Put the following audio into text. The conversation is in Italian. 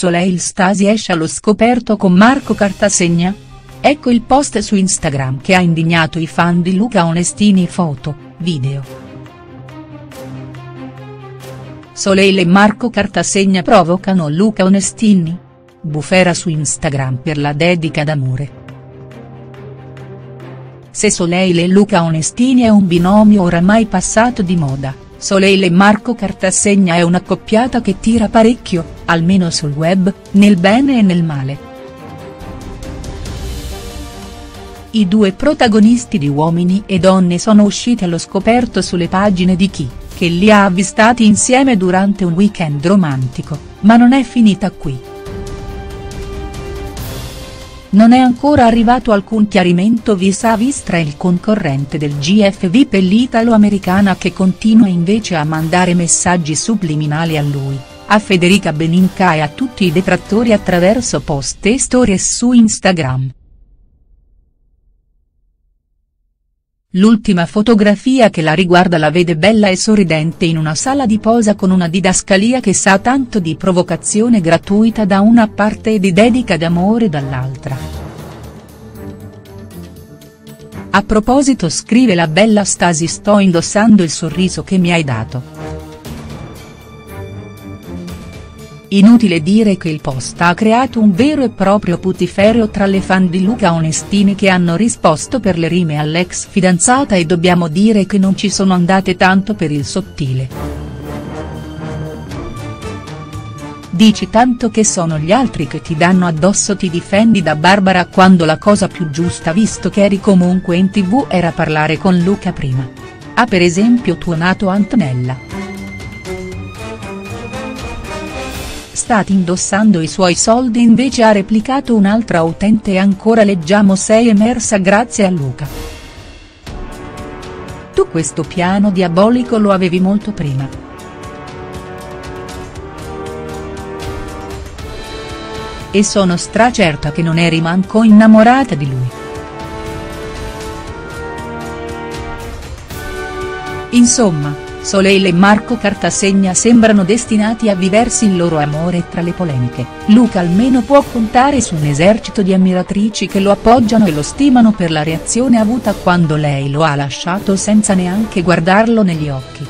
Soleil Stasi esce allo scoperto con Marco Cartasegna? Ecco il post su Instagram che ha indignato i fan di Luca Onestini foto, video. Soleil e Marco Cartasegna provocano Luca Onestini? Bufera su Instagram per la dedica d'amore. Se Soleil e Luca Onestini è un binomio oramai passato di moda, Soleil e Marco Cartasegna è una coppiata che tira parecchio, almeno sul web, nel bene e nel male. I due protagonisti di Uomini e Donne sono usciti allo scoperto sulle pagine di chi, che li ha avvistati insieme durante un weekend romantico, ma non è finita qui. Non è ancora arrivato alcun chiarimento vis-à-vis tra il concorrente del GFV e l'italo-americana che continua invece a mandare messaggi subliminali a lui, a Federica Beninca e a tutti i detrattori attraverso post e stories su Instagram. L'ultima fotografia che la riguarda la vede bella e sorridente in una sala di posa con una didascalia che sa tanto di provocazione gratuita da una parte e di dedica d'amore dall'altra. A proposito scrive la bella Stasi sto indossando il sorriso che mi hai dato. Inutile dire che il post ha creato un vero e proprio putiferio tra le fan di Luca Onestini che hanno risposto per le rime all'ex fidanzata e dobbiamo dire che non ci sono andate tanto per il sottile. Dici tanto che sono gli altri che ti danno addosso ti difendi da Barbara quando la cosa più giusta visto che eri comunque in tv era parlare con Luca prima. Ha per esempio tuonato Antonella. Stati indossando i suoi soldi invece ha replicato un'altra utente e ancora leggiamo sei emersa grazie a Luca. Tu questo piano diabolico lo avevi molto prima. E sono stracerta che non eri manco innamorata di lui. Insomma, Soleil e Marco Cartasegna sembrano destinati a viversi il loro amore tra le polemiche, Luca almeno può contare su un esercito di ammiratrici che lo appoggiano e lo stimano per la reazione avuta quando lei lo ha lasciato senza neanche guardarlo negli occhi.